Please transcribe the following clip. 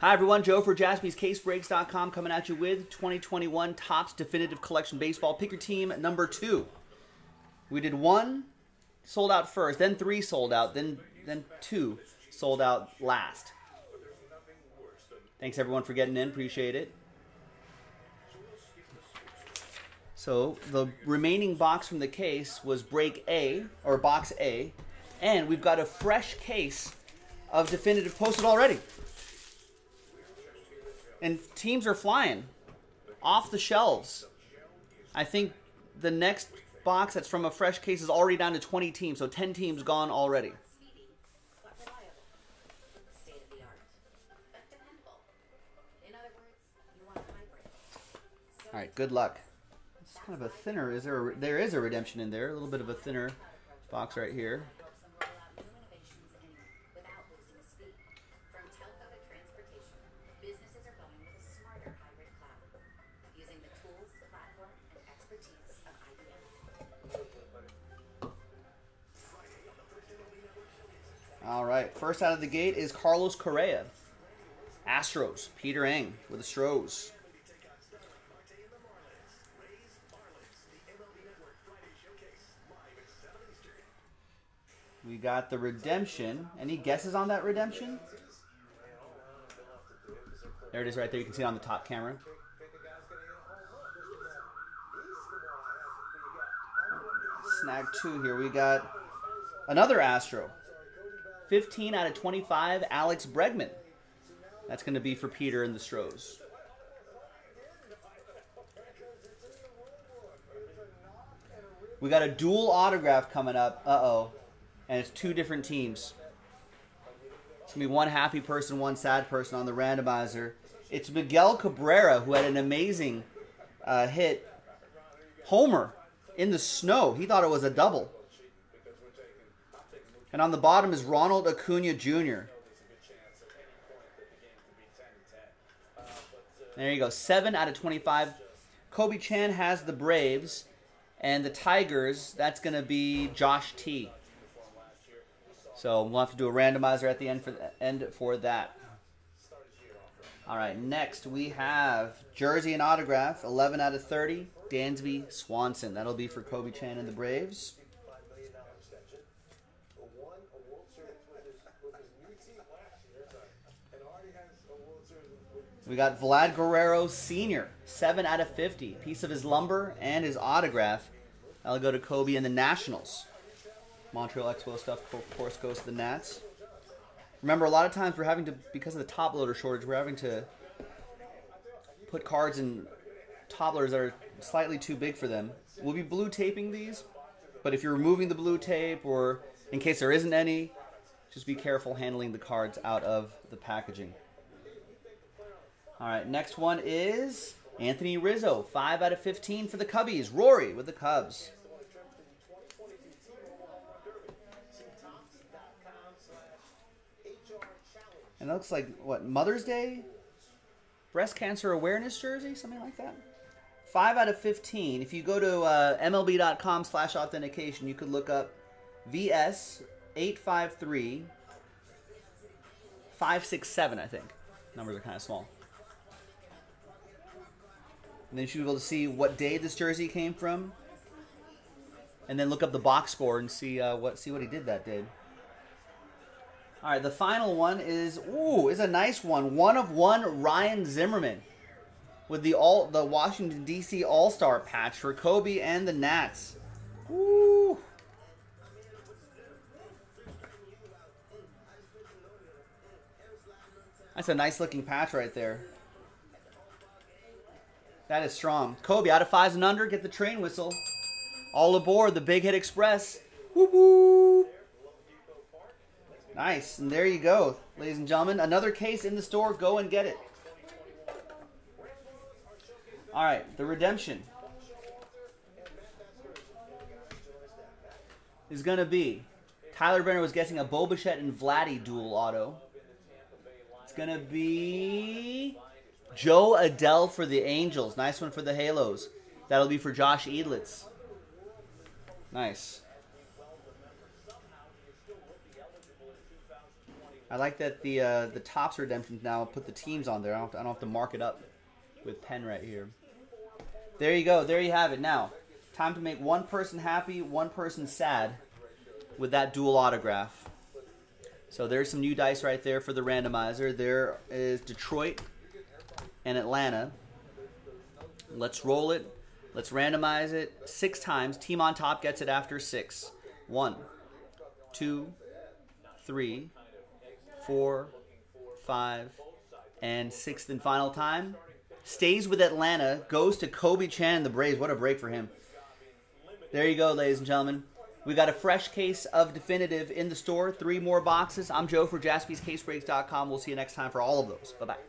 Hi, everyone. Joe for jaspyscasebreaks.com coming at you with 2021 Topps Definitive Collection Baseball. Pick your team number two. We did one sold out first, then three sold out, then then two sold out last. Thanks everyone for getting in. Appreciate it. So the remaining box from the case was break A or box A, and we've got a fresh case of definitive posted already. And teams are flying off the shelves. I think the next box that's from a fresh case is already down to 20 teams, so 10 teams gone already. All right, good luck. It's kind of a thinner. Is there? A, there is a redemption in there. A little bit of a thinner box right here. All right, first out of the gate is Carlos Correa. Astros, Peter Eng with the Stros. We got the redemption. Any guesses on that redemption? There it is right there. You can see it on the top camera. Snag two here. We got another Astro. 15 out of 25, Alex Bregman. That's going to be for Peter and the Stros. We got a dual autograph coming up. Uh-oh. And it's two different teams. It's going to be one happy person, one sad person on the randomizer. It's Miguel Cabrera, who had an amazing uh, hit. Homer in the snow. He thought it was a double. And on the bottom is Ronald Acuna Jr. There you go. 7 out of 25. Kobe Chan has the Braves. And the Tigers, that's going to be Josh T. So we'll have to do a randomizer at the end for, the, end for that. All right, next we have jersey and autograph, 11 out of 30, Dansby Swanson. That'll be for Kobe Chan and the Braves. We got Vlad Guerrero Sr., 7 out of 50. Piece of his lumber and his autograph. That'll go to Kobe and the Nationals. Montreal Expo stuff, of course, goes to the Nats. Remember, a lot of times we're having to, because of the top loader shortage, we're having to put cards in top loaders that are slightly too big for them. We'll be blue taping these, but if you're removing the blue tape or in case there isn't any, just be careful handling the cards out of the packaging. All right, next one is Anthony Rizzo, 5 out of 15 for the Cubbies. Rory with the Cubs. And it looks like, what, Mother's Day? Breast Cancer Awareness Jersey? Something like that? 5 out of 15. If you go to uh, MLB.com slash authentication, you could look up VS 853 567, I think. Numbers are kind of small. And then you should be able to see what day this jersey came from. And then look up the box score and see uh, what see what he did that day. All right, the final one is ooh, is a nice one. One of one Ryan Zimmerman with the all the Washington D.C. All Star patch for Kobe and the Nats. Ooh. That's a nice looking patch right there. That is strong. Kobe, out of fives and under, get the train whistle. All aboard the Big Hit Express. Woo woo. Nice. And there you go, ladies and gentlemen. Another case in the store. Go and get it. All right, the redemption is going to be Tyler Brenner was guessing a Bo Bichette and Vladdy dual auto. It's going to be Jo Adell for the Angels. Nice one for the Halos. That'll be for Josh Edlitz. Nice. I like that the uh, the Topps redemptions now put the teams on there. I don't, I don't have to mark it up with pen right here. There you go. There you have it. Now, time to make one person happy, one person sad with that dual autograph. So there's some new dice right there for the randomizer. There is Detroit and Atlanta. Let's roll it. Let's randomize it six times. Team on top gets it after six. One, two, three, four, five, and sixth and final time. Stays with Atlanta, goes to Kobe Chan and the Braves. What a break for him. There you go, ladies and gentlemen. We got a fresh case of definitive in the store. Three more boxes. I'm Joe for jaspyscasebreaks.com. We'll see you next time for all of those. Bye bye.